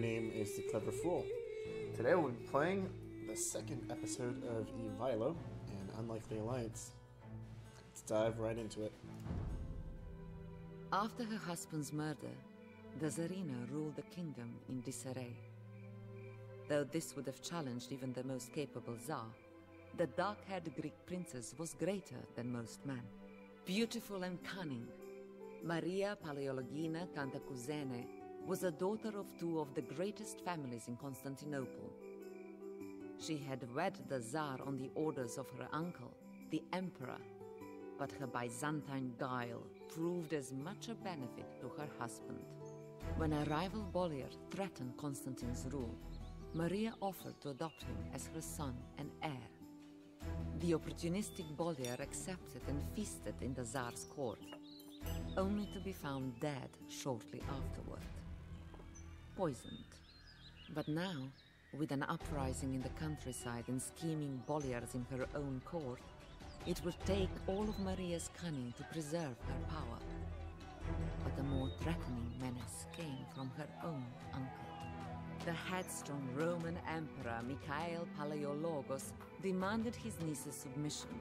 name is The Clever Fool. Today we'll be playing the second episode of Ivaylo and Unlikely Alliance. Let's dive right into it. After her husband's murder, the Tsarina ruled the kingdom in disarray. Though this would have challenged even the most capable Tsar, the dark-haired Greek princess was greater than most men. Beautiful and cunning, Maria Paleologina Cantacuzene was a daughter of two of the greatest families in Constantinople. She had wed the Tsar on the orders of her uncle, the Emperor, but her Byzantine guile proved as much a benefit to her husband. When a rival Bolyar threatened Constantine's rule, Maria offered to adopt him as her son and heir. The opportunistic Bolyar accepted and feasted in the Tsar's court, only to be found dead shortly afterward. Poisoned. But now, with an uprising in the countryside and scheming Bolyars in her own court, it would take all of Maria's cunning to preserve her power. But a more threatening menace came from her own uncle. The headstrong Roman Emperor Mikhail Palaiologos demanded his niece's submission.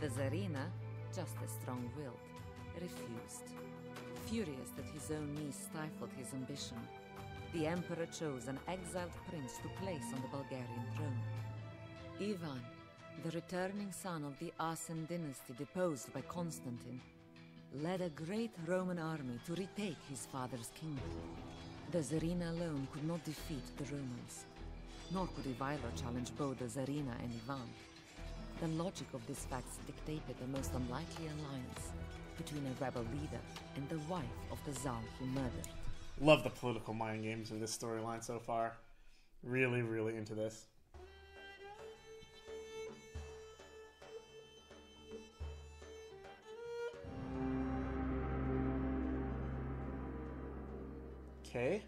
The Tsarina, just as strong-willed, refused. Furious that his own niece stifled his ambition, the Emperor chose an exiled prince to place on the Bulgarian throne. Ivan, the returning son of the Asen dynasty deposed by Constantine, led a great Roman army to retake his father's kingdom. The Tsarina alone could not defeat the Romans, nor could Ivaylo challenge both the Tsarina and Ivan. The logic of these facts dictated the most unlikely alliance between a rebel leader and the wife of the Tsar he murdered. Love the political mind games in this storyline so far. Really, really into this. Okay,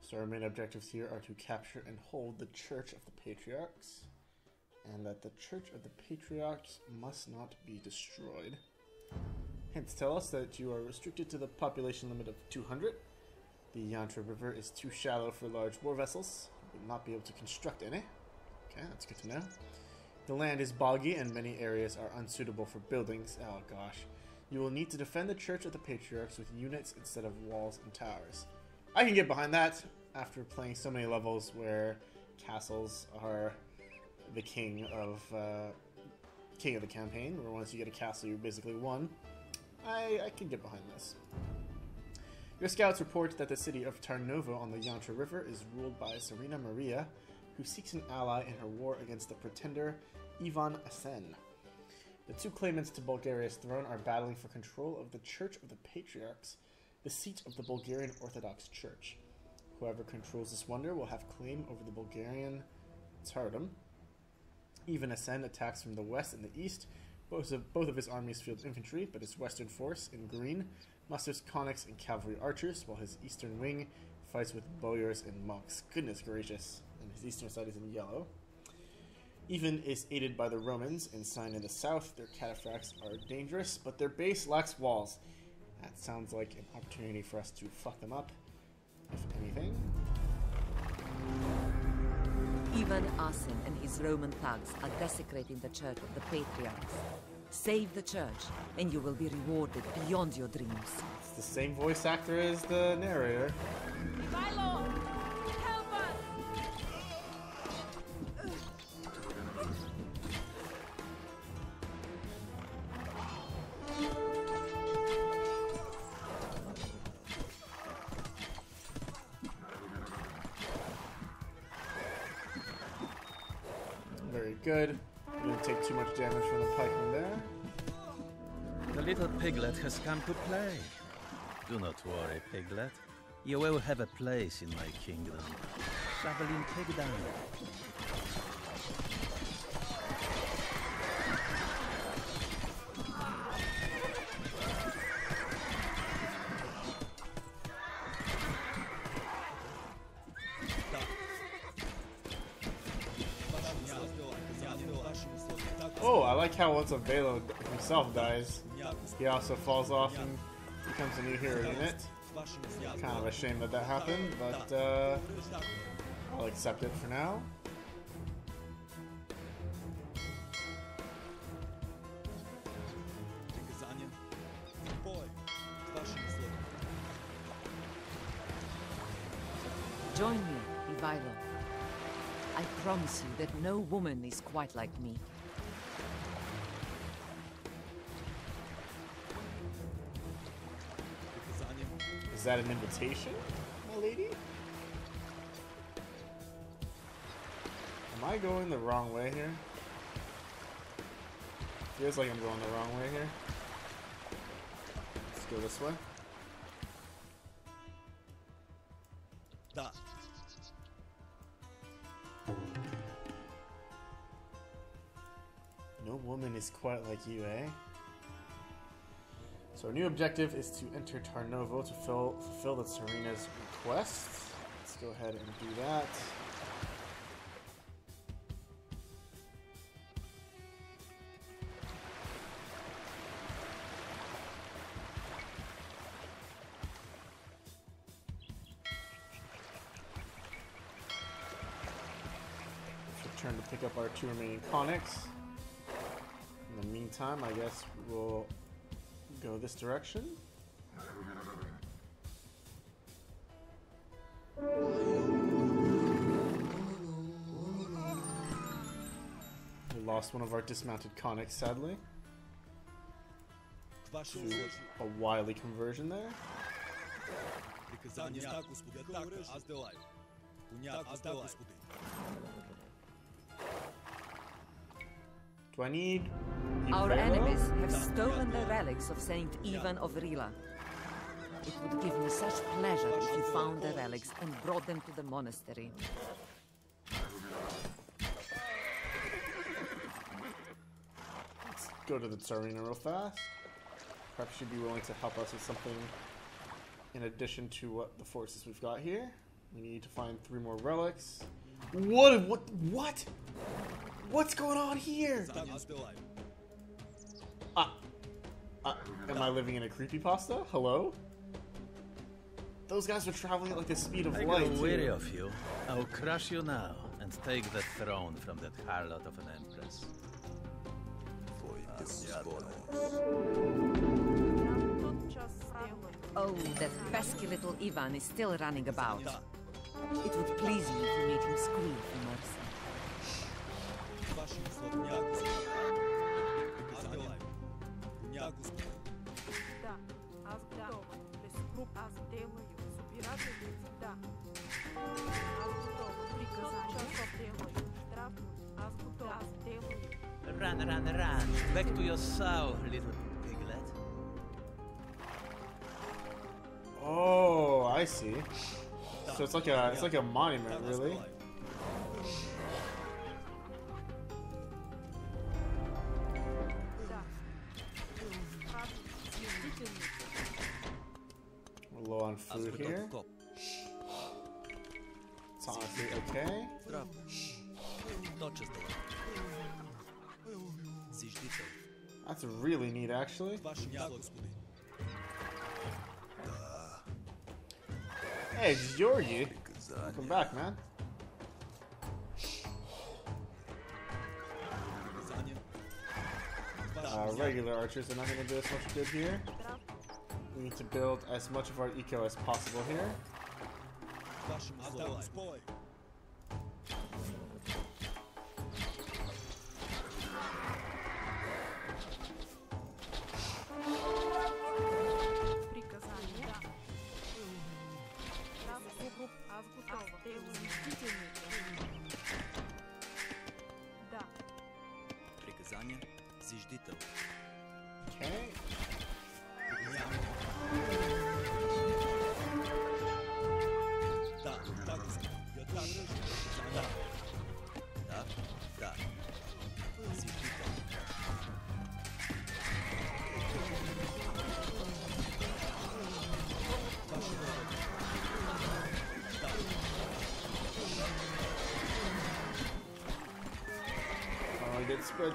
so our main objectives here are to capture and hold the Church of the Patriarchs, and that the Church of the Patriarchs must not be destroyed. Hints tell us that you are restricted to the population limit of 200. The Yantra River is too shallow for large war vessels. Will not be able to construct any. Okay, that's good to know. The land is boggy and many areas are unsuitable for buildings. Oh gosh. You will need to defend the Church of the Patriarchs with units instead of walls and towers. I can get behind that after playing so many levels where castles are the king of uh, king of the campaign, where once you get a castle, you basically won. I, I can get behind this. Your scouts report that the city of Tarnovo on the Yantra River is ruled by Tsarina Maria, who seeks an ally in her war against the pretender Ivan Asen. The two claimants to Bulgaria's throne are battling for control of the Church of the Patriarchs, the seat of the Bulgarian Orthodox Church. Whoever controls this wonder will have claim over the Bulgarian Tsardom. Ivan Asen attacks from the west and the east. Both of, both of his armies field infantry, but his western force, in green, musters Konniks and cavalry archers, while his eastern wing fights with boyars and monks. Goodness gracious. And his eastern side is in yellow. Ivan is aided by the Romans, and signed in the south, their cataphracts are dangerous, but their base lacks walls. That sounds like an opportunity for us to fuck them up, if anything. Ivan Asen and his Roman thugs are desecrating the Church of the Patriarchs. Save the church, and you will be rewarded beyond your dreams. It's the same voice actor as the narrator. Milo! Help us! Very good. Didn't take too much damage from the pikeman there. The little piglet has come to play. Do not worry, piglet. You will have a place in my kingdom. Javelin pig down. once Ivaylo himself dies, he also falls off and becomes a new hero unit. Kind of a shame that that happened, but uh, I'll accept it for now. Join me, Ivailo. I promise you that no woman is quite like me. Is that an invitation, my lady? Am I going the wrong way here? Feels like I'm going the wrong way here. Let's go this way. Да. No woman is quite like you, eh? So our new objective is to enter Tarnovo to fill, fulfill the Tsarina's request. Let's go ahead and do that. Let's to pick up our two remaining Konniks. In the meantime, I guess we'll Go this direction. We lost one of our dismounted Konniks, sadly. To a wily conversion there. Do I need Our enemies have stolen the relics of Saint Ivan of Rila. It would give me such pleasure if you found the relics and brought them to the monastery. Let's go to the Tsarina real fast. Perhaps she'd be willing to help us with something in addition to what the forces we've got here. We need to find three more relics. What? What? What? What's going on here? Ah. uh, am I living in a creepy pasta? Hello? Those guys are traveling at like the speed of I light. I'm weary of you. I will crush you now and take the throne from that harlot of an empress. Ah, oh, that pesky little Ivan is still running about. It would please me if you made him squeal for mercy. Да, аз готова. Безкруп, аз делаю. Собирателите, да. Аз готова. Приказания, аз делаю. Здравствуй, аз готова. Аз делаю. Run, run, run. Back to your sow, little piglet. Oh, I see. So it's like a it's like a monument, Так, аз really. on food here. It's honestly okay. That's really neat, actually. Hey, Georgie. come back, man. Uh, regular archers are not going to do as much good here. We need to build as much of our eco as possible here.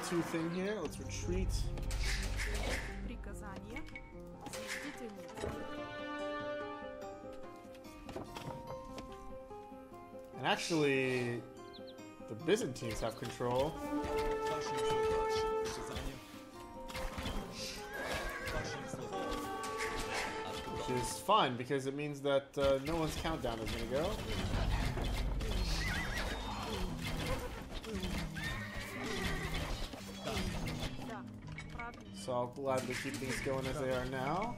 two thing here. Let's retreat. And actually, the Byzantines have control. Which is fine because it means that uh, no one's countdown is going to go. So I'll gladly keep things going as they are now.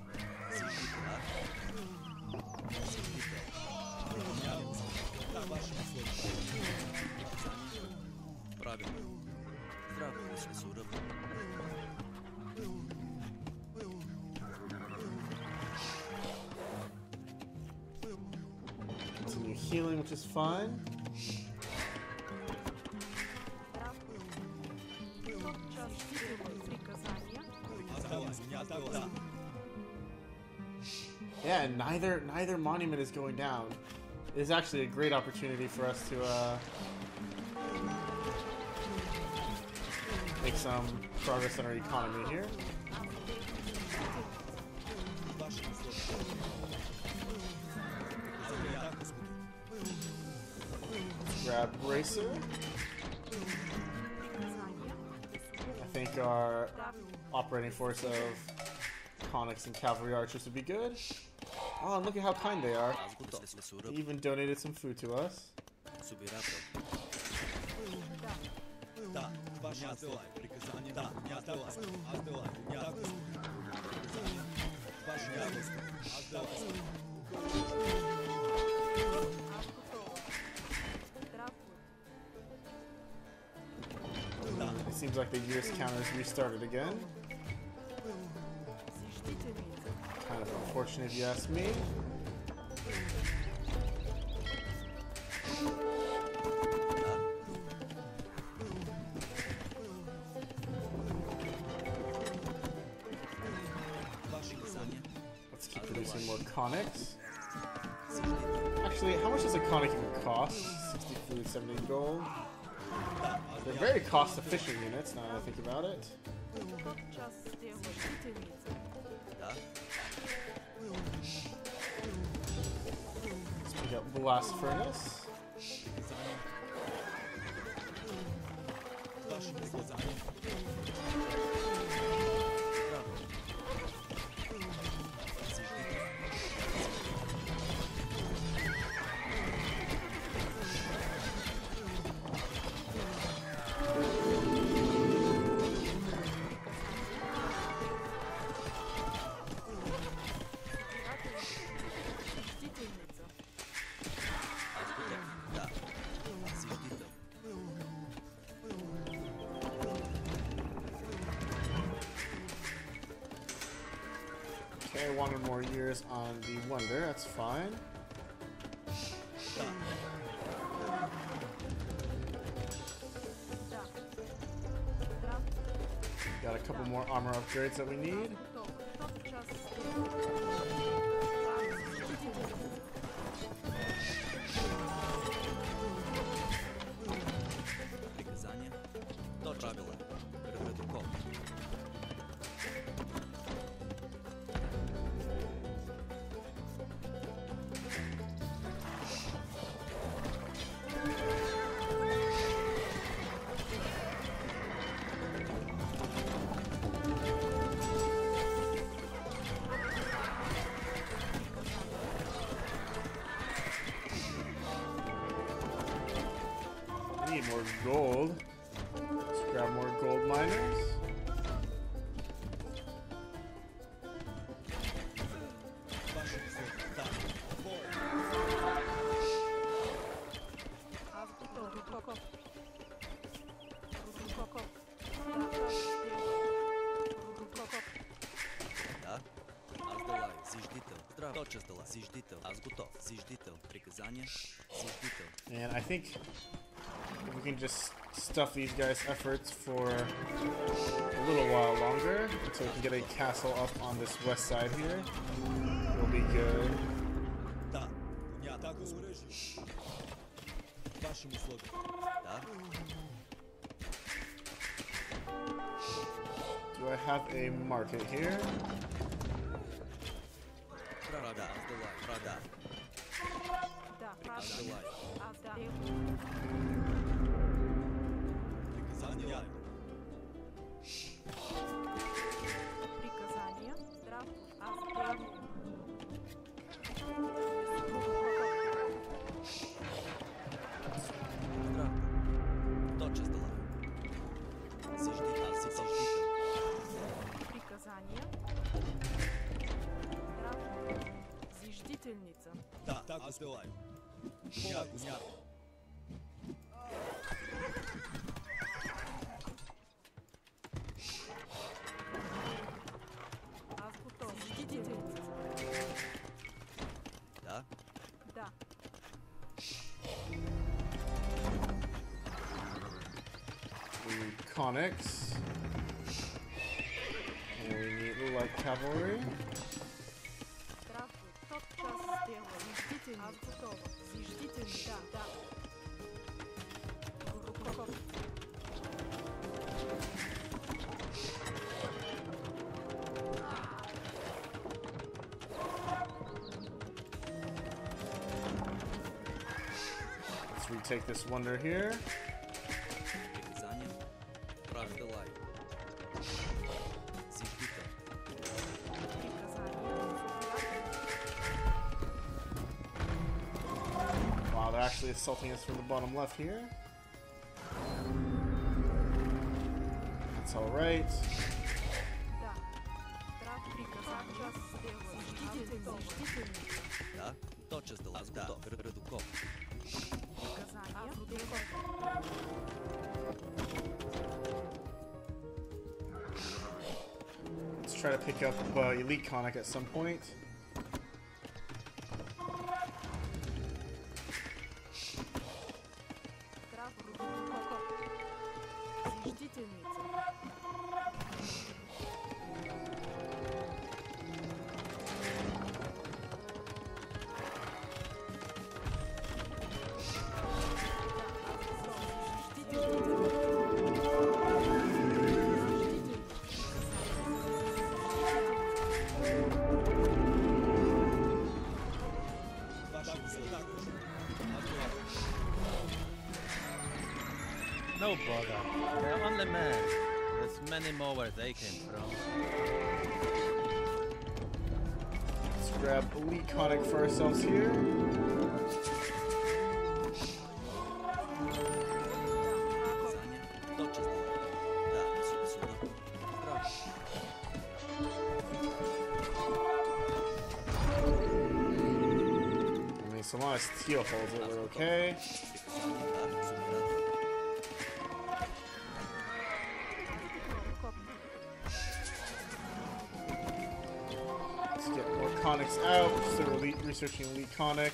Continue healing, which is fine. neither neither monument is going down. It is actually a great opportunity for us to uh, make some progress in our economy here. Grab Bracer. I think our operating force of Konniks and Cavalry Archers would be good. Oh, look at how kind they are. They even donated some food to us. It seems like the US counters restarted again. unfortunate if you ask me. Let's keep producing more Konniks. Actually, how much does a Konnik even cost? 60 70 gold. They're very cost efficient units now that I think about it. Let's pick up Blast Furnace. Okay, one or more years on the Wonder, that's fine. Got a couple more armor upgrades that we need. And I think we can just stuff these guys' efforts for a little while longer until we can get a castle up on this west side here. We'll be good. Do I have a market here? Afterlife. After. After. Onyx. Very cavalry. Let's retake this wonder here. insulting us from the bottom left here. That's alright. Let's try to pick up uh, Elite Konnik at some point. No bother. They're only men. There's many more where they came from. Let's grab elite Konnik for ourselves here. Let me see long as Teal holds it, we're okay. researching Leconic.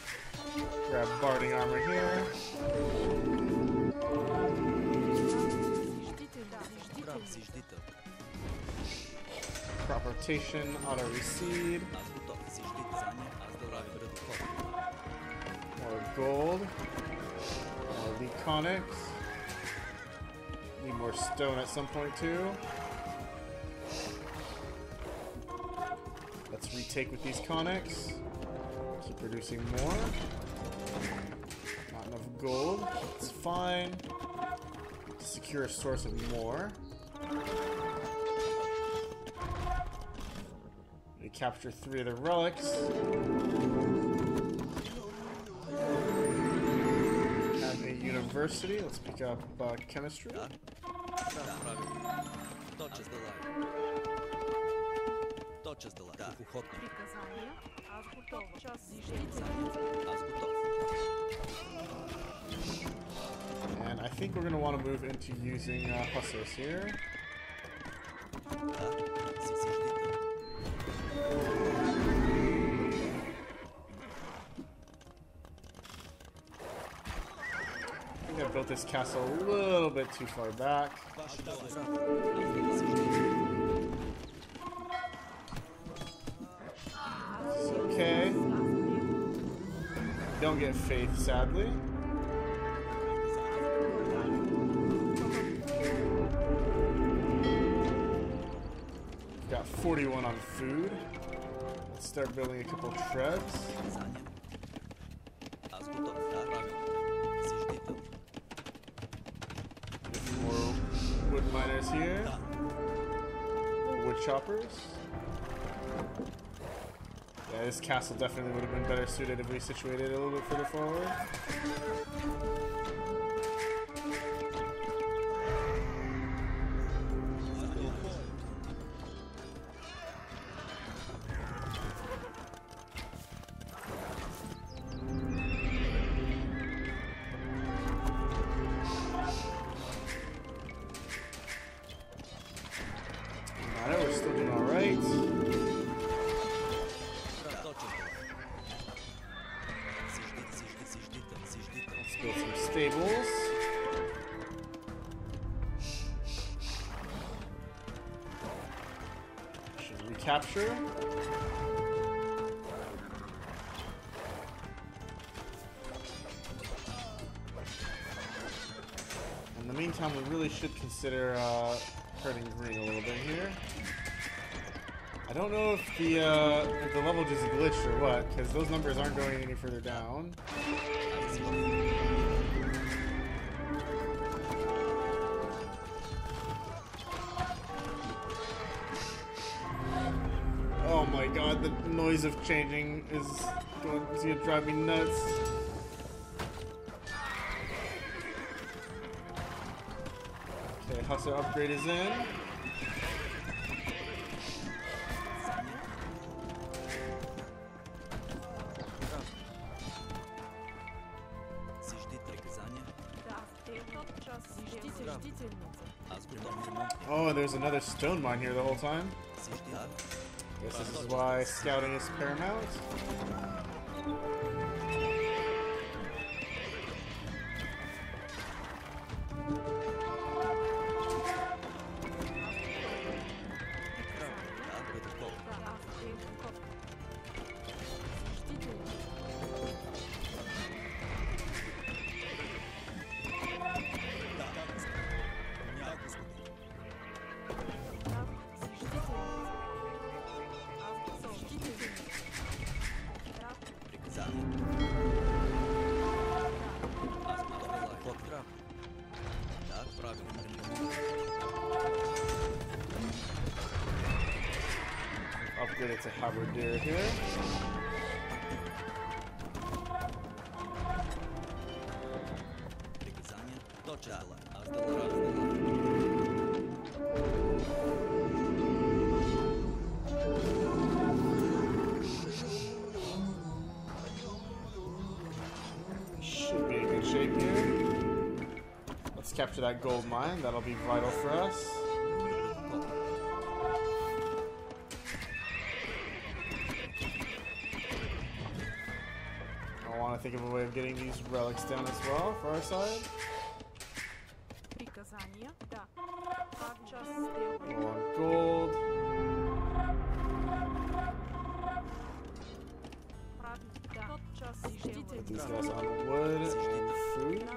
Grab barding armor here. Crop rotation, auto recede. More gold. More Leconics. Need more stone at some point too. Let's retake with these Konniks. Producing more. Not enough gold. It's fine. Secure a source of more. We capture three of the relics. At the university, let's pick up uh, chemistry. Not just the light. стела. Точа стела. Да. Ухотно. Приказания. Аз готова. Час Приказания. зиждителница. Аз готов. And I think we're going to want to move into using uh, Hussars here. Да. Си зиждител. I think I built this castle a little bit too far back. don't get faith, sadly. Got 41 on food. Let's start building a couple trebs. More wood miners here. Wood choppers. Yeah, this castle definitely would have been better suited if we situated it a little bit further forward. Recapture. In the meantime, we really should consider uh, hurting green a little bit here. I don't know if the uh, if the level just glitched or what, because those numbers aren't going any further down. noise of changing is going to drive me nuts. Okay, Hussar upgrade is in. Oh, there's another stone mine here the whole time. This is why scouting is paramount. It's a to Halberdier here. Should be in good shape here. Let's capture that gold mine. That'll be vital for us. relics down as well for our side. More gold. Put these guys on wood. And food.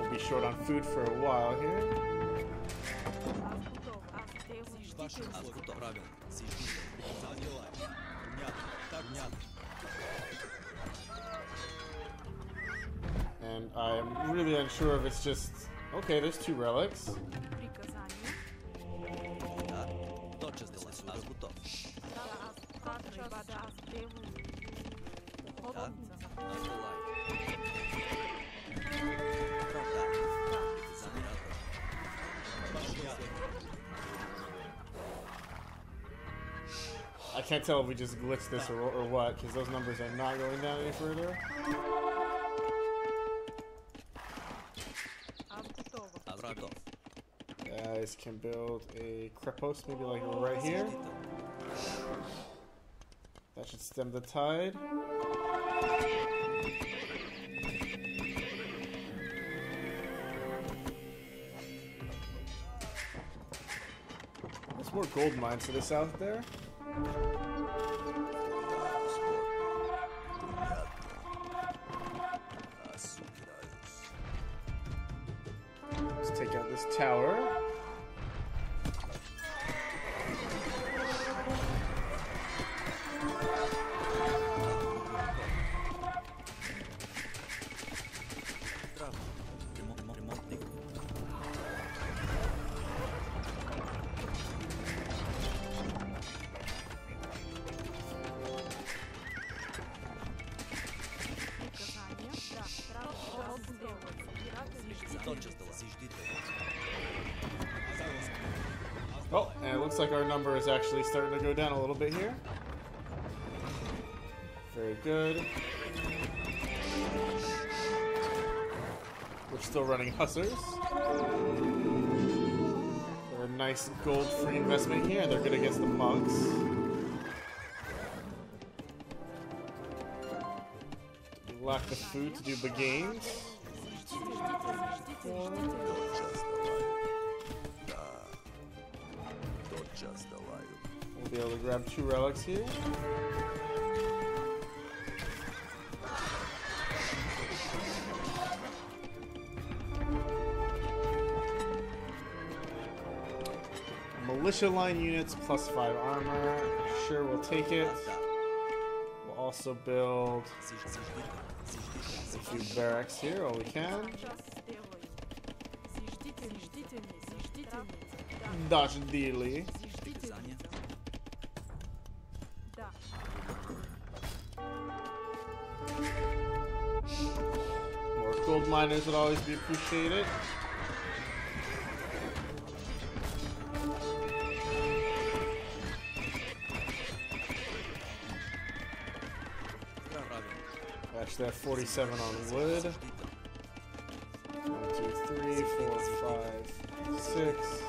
We'll be short on food for a while here. делаю. Ваше Аз условие. готов. Правилно. Зиждите. Приказания лай. Понятно. Так, понятно. And I'm really unsure if it's just... Okay, there's two relics. tell if we just glitch this or, or what, because those numbers are not going down any further. Guys can build a Krepost, maybe like right here. That should stem the tide. There's more gold mines to the south there. Let's take out this tower. Number is actually starting to go down a little bit here. Very good. We're still running Hussars. They're a nice gold-free investment here. They're good against the monks. Lack the food to do the Four. two relics here. Militia line units plus five armor. Sure, we'll take it. We'll also build a few barracks here, all we can. Dash dearly. Gold miners would always be appreciated. Match that 47 on wood. 1, 2, 3, 4, 5, 6,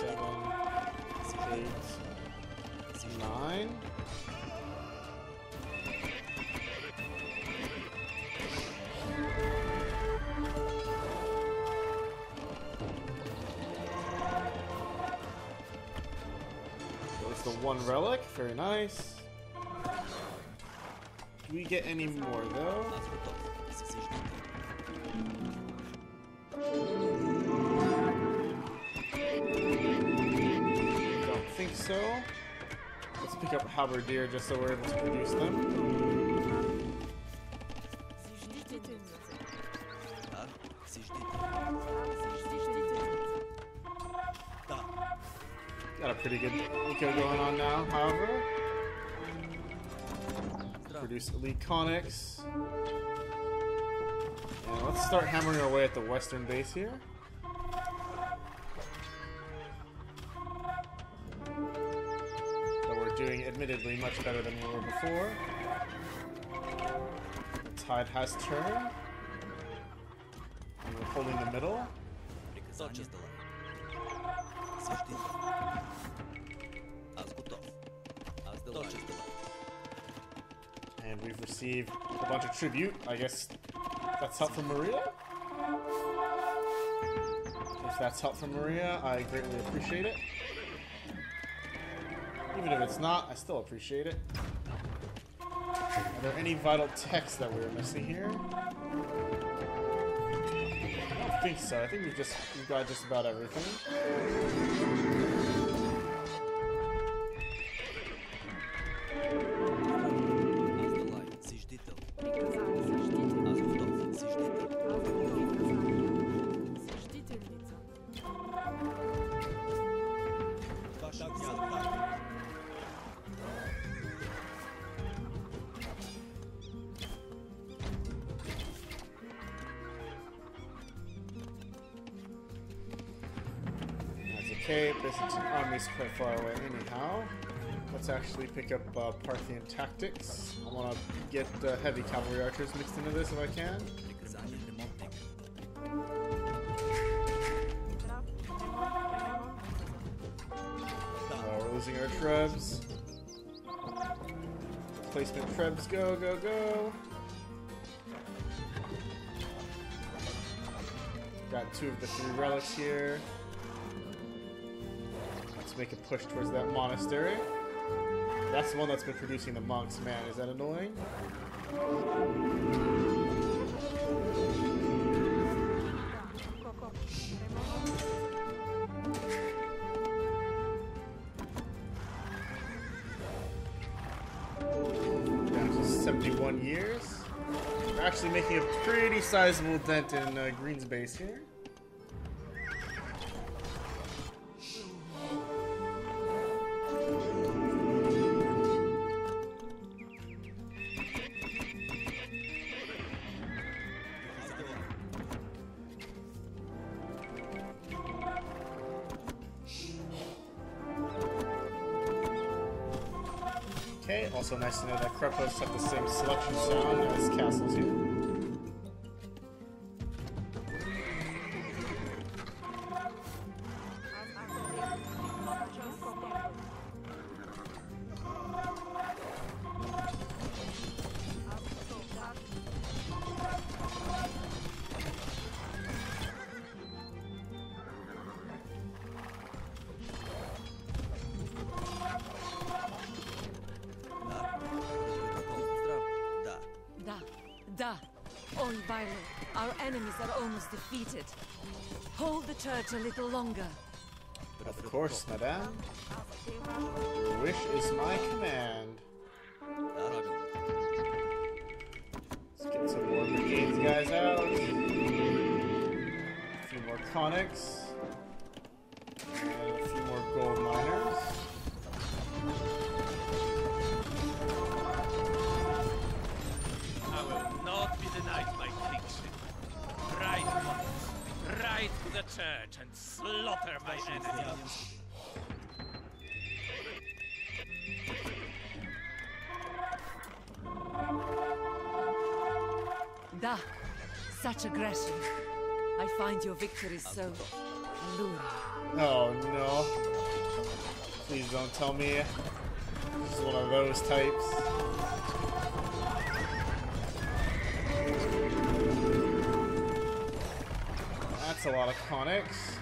7, 8, 9. relic. Very nice. Do we get any more, though? Don't think so. Let's pick up halberdier just so we're able to produce them. Produce elite conics. And let's start hammering our way at the western base here. Though we're doing admittedly much better than we were before. The tide has turned. And we're holding the middle. Приказания. And we've received a bunch of tribute. I guess that's help from Maria? If that's help from Maria, I greatly appreciate it. Even if it's not, I still appreciate it. Are there any vital texts that we're missing here? I don't think so. I think we've just we've got just about everything. let's actually pick up uh, Parthian tactics. I want to get uh, heavy cavalry archers mixed into this if I can. Uh, We're losing our trebs. Placement trebs, go, go, go. Got two of the three relics here. Let's make a push towards that monastery. That's the one that's been producing the monks, man. Is that annoying? 71 years, we're actually making a pretty sizable dent in uh, Green's base here. Know have the same selection sound as castles here. on, Ivaylo. Our enemies are almost defeated. Hold the church a little longer. Of course, madame. Wish is my command. Let's get some more brigades guys out. A few more Konniks. Such aggression. I find your victories so alluring. Oh no. Please don't tell me this is one of those types. That's a lot of Konniks.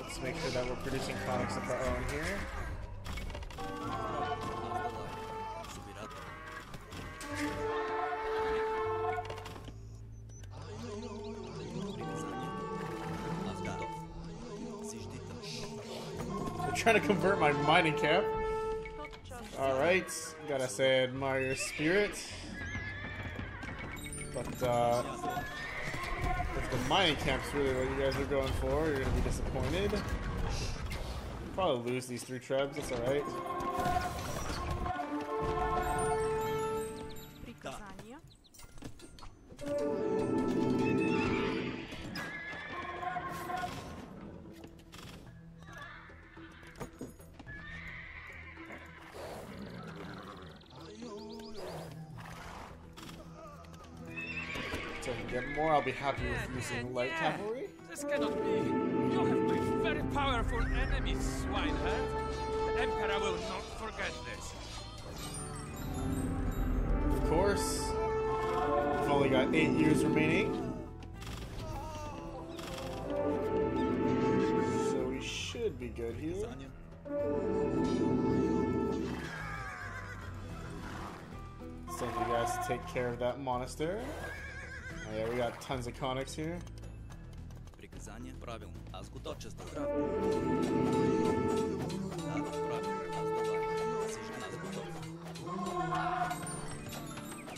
Let's make sure that we're producing Konniks of our own here. Trying to convert my mining camp. Alright, gotta say admire your spirit. But uh, if the mining camp's really what you guys are going for, you're gonna be disappointed. Probably lose these three trebs, that's alright. using light yeah. cavalry? This cannot be. You have made very powerful enemies, swineherd. The Emperor will not forget this. Of course. We've only got eight years remaining. So we should be good here. Send you guys to take care of that monastery. Oh, yeah, we got tons of Konniks here. Приказание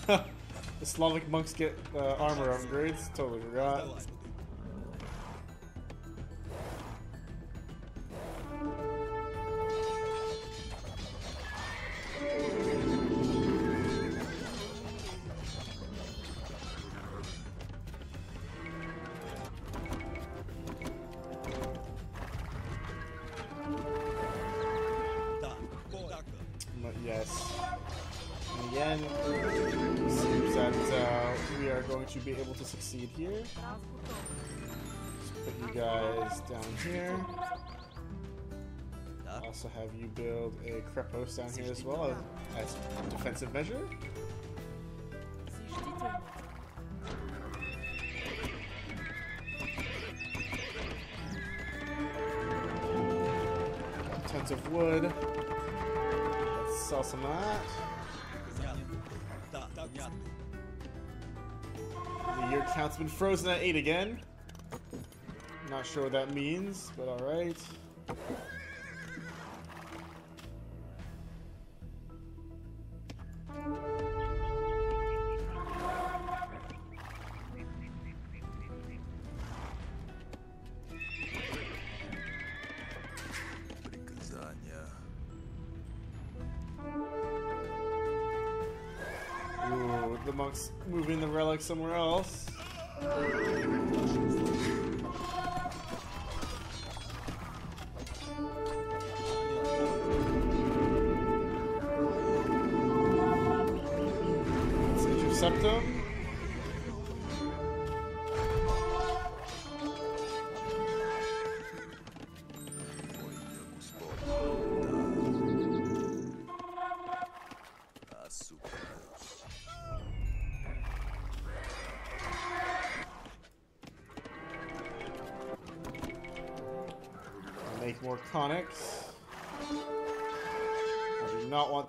the Slavic monks get uh, armor upgrades. Totally forgot. here. Also have you build a Krepost down here as well as defensive measure. Tons of wood. Let's sell some of that. The year count's been frozen at 8 again. Not sure what that means, but alright. Ooh, the monk's moving the relic somewhere else.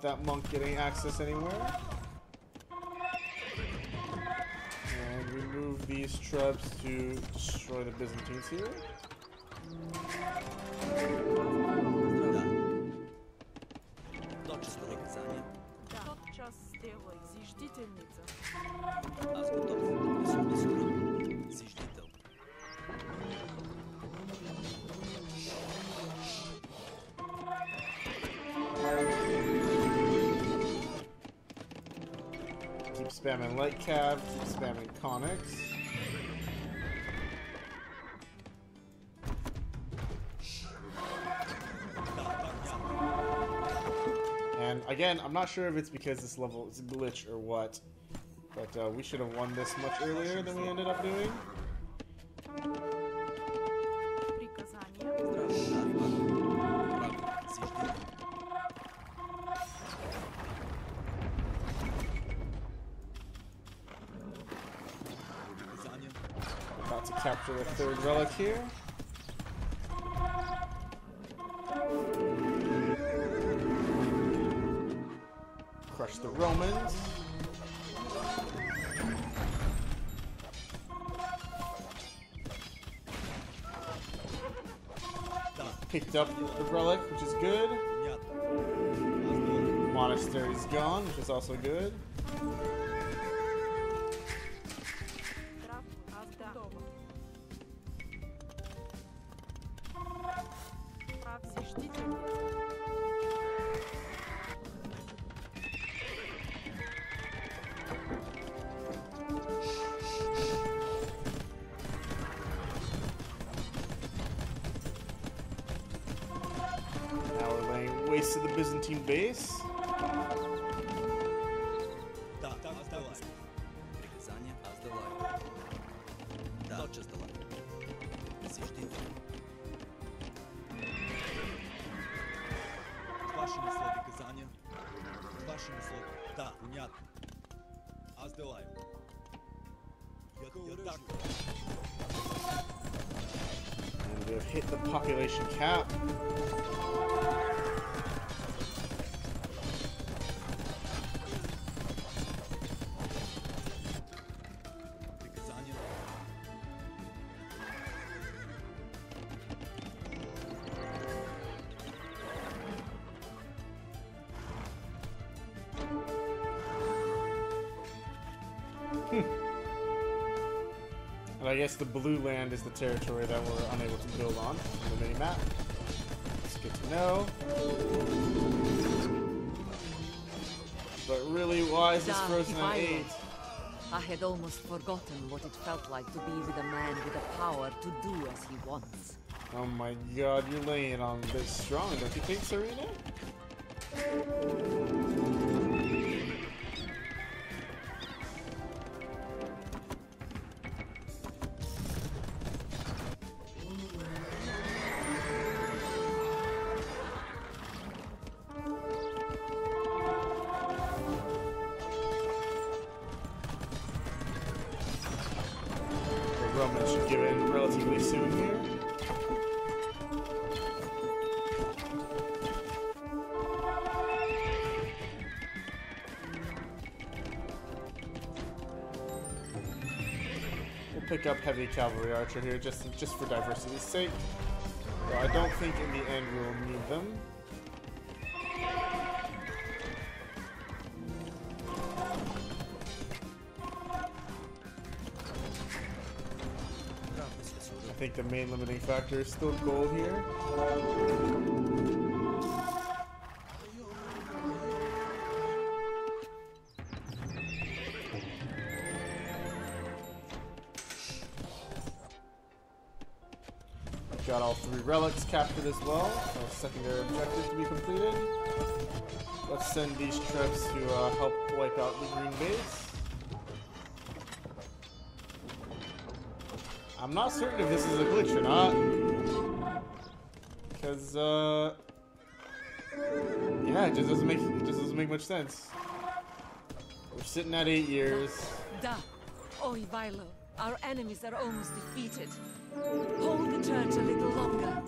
That monk getting access anywhere. And remove these traps to destroy the Byzantines here. Cav, keep spamming Konniks. And again, I'm not sure if it's because this level is a glitch or what, but uh, we should have won this much earlier than we ended up doing. third relic here. Crush the Romans. Picked up the relic, which is good. Monastery's gone, which is also good. Аз делай. Я, я так. And we have hit the population cap. Blue land is the territory that we're unable to build on on the mini map. It's good to know. But really, why is this frozen at 8? I had almost forgotten what it felt like to be with a man with the power to do as he wants. Oh my god, you're laying on this strong, don't you think, Tsarina? Relatively soon here. We'll pick up heavy cavalry archer here just just for diversity's sake. Though I don't think in the end we'll need them. Think the main limiting factor is still gold here. Got all three relics captured as well. So secondary objective to be completed. Let's send these trips to uh, help wipe out the green base. I'm not certain if this is a glitch or not. Because, uh... Yeah, it just doesn't make it just doesn't make much sense. We're sitting at eight years. Da! Oi, Vilo. Our enemies are almost defeated. Hold the church a little longer.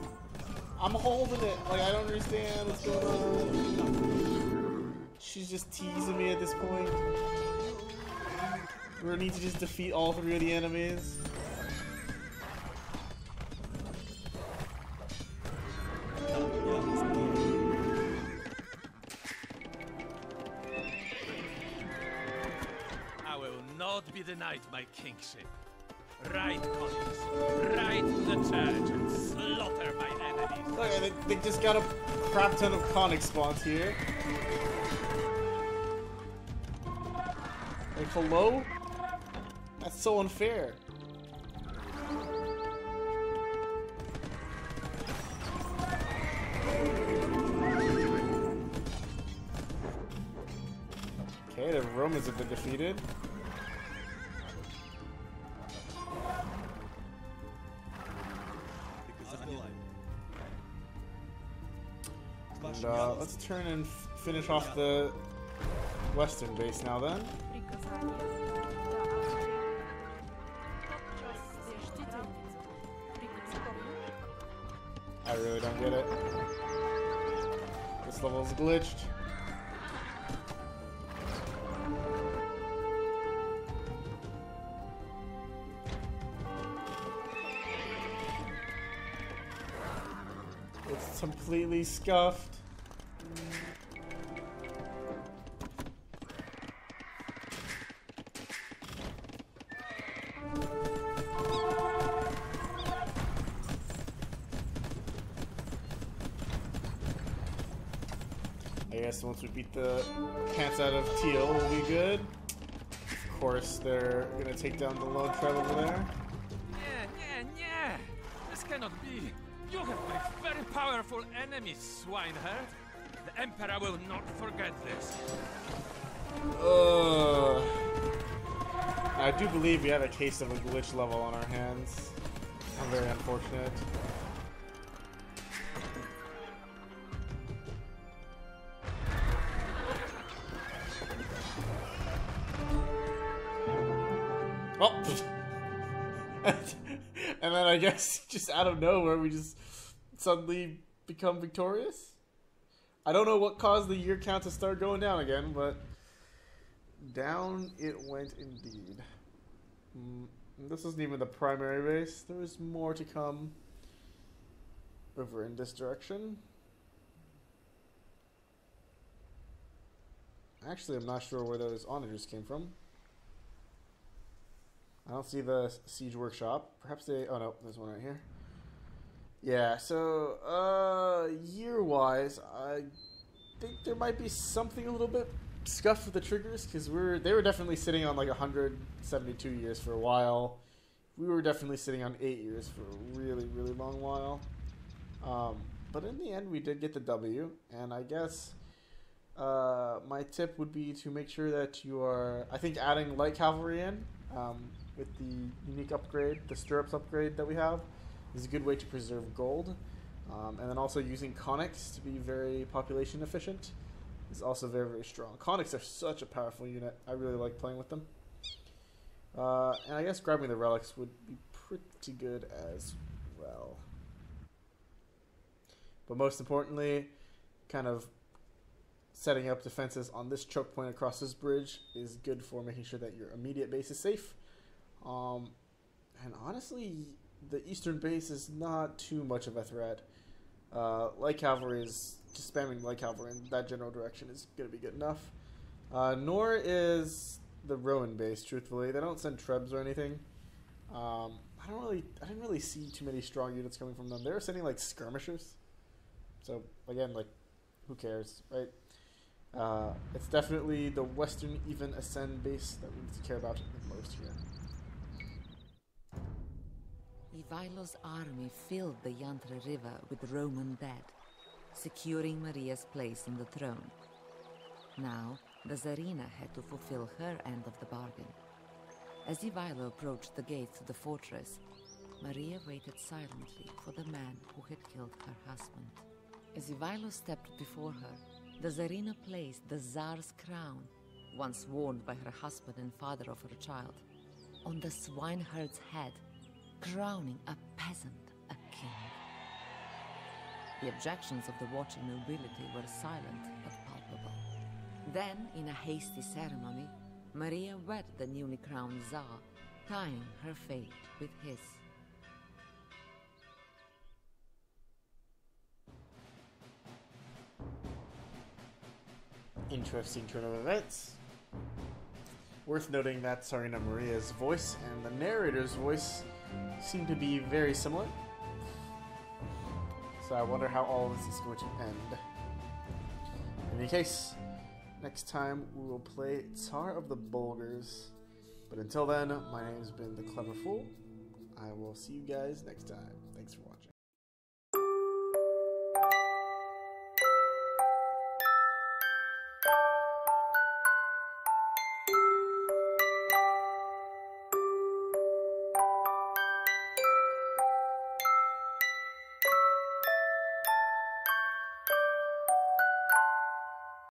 I'm holding it. Like I don't understand what's going on. She's just teasing me at this point. We're gonna need to just defeat all three of the enemies. I will not be denied my kingship. Congress. Right to the church and slaughter my enemies. Look, they, they just got a crap ton of Konnik spawns here. Like, hello? That's so unfair. Romans have been defeated. And, uh, let's turn and finish off the western base now then. I really don't get it. This level's glitched. Scuffed. I guess once we beat the pants out of Teal, we'll be good. Of course, they're gonna take down the lone tribe over there. Yeah, yeah, yeah. This cannot be. Have very powerful enemy, swineherd. The Emperor will not forget this. Ugh. I do believe we have a case of a glitch level on our hands. I'm very unfortunate. Oh! and then I guess just out of nowhere we just suddenly become victorious? I don't know what caused the year count to start going down again, but down it went indeed. Mm, This isn't even the primary base. There is more to come over in this direction. Actually, I'm not sure where those onagers came from. I don't see the siege workshop. Perhaps they. Oh no, there's one right here. Yeah. So, uh, year-wise, I think there might be something a little bit scuffed with the triggers because we're they were definitely sitting on like 172 years for a while. We were definitely sitting on eight years for a really really long while. Um, but in the end, we did get the W, and I guess uh, my tip would be to make sure that you are. I think adding light cavalry in um, with the unique upgrade, the stirrups upgrade that we have, is a good way to preserve gold. Um, and then also using Konniks to be very population efficient is also very very strong. Konniks are such a powerful unit. I really like playing with them. Uh, and I guess grabbing the relics would be pretty good as well. But most importantly, kind of setting up defenses on this choke point across this bridge is good for making sure that your immediate base is safe. Um, and honestly, the eastern base is not too much of a threat. Uh, light cavalry is just spamming light cavalry in that general direction is going to be good enough. Uh, nor is the Roman base. Truthfully, they don't send trebs or anything. Um, I don't really, I didn't really see too many strong units coming from them. They were sending like skirmishers. So again, like, who cares, right? Uh, it's definitely the Western Ivan Asen base that we need to care about the most here. Ivaylo's army filled the Yantra River with Roman dead, securing Maria's place on the throne. Now, the Tsarina had to fulfill her end of the bargain. As Ivaylo approached the gates of the fortress, Maria waited silently for the man who had killed her husband. As Ivaylo stepped before her, the Tsarina placed the Tsar's crown, once worn by her husband and father of her child, on the swineherd's head, crowning a peasant a king. The objections of the watching nobility were silent but palpable. Then, in a hasty ceremony, Maria wed the newly crowned Tsar, tying her fate with his. Interesting turn of events. Worth noting that Tsarina Maria's voice and the narrator's voice seem to be very similar. So I wonder how all of this is going to end. In any case, next time we will play Tsar of the Bulgars. But until then, my name's been The Clever Fool. I will see you guys next time. Thanks for watching.